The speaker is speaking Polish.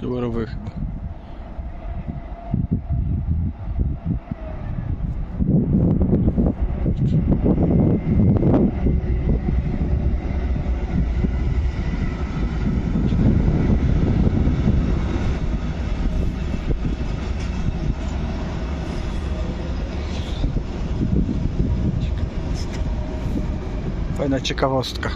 Kolorowy chyba. Fajna ciekawostka.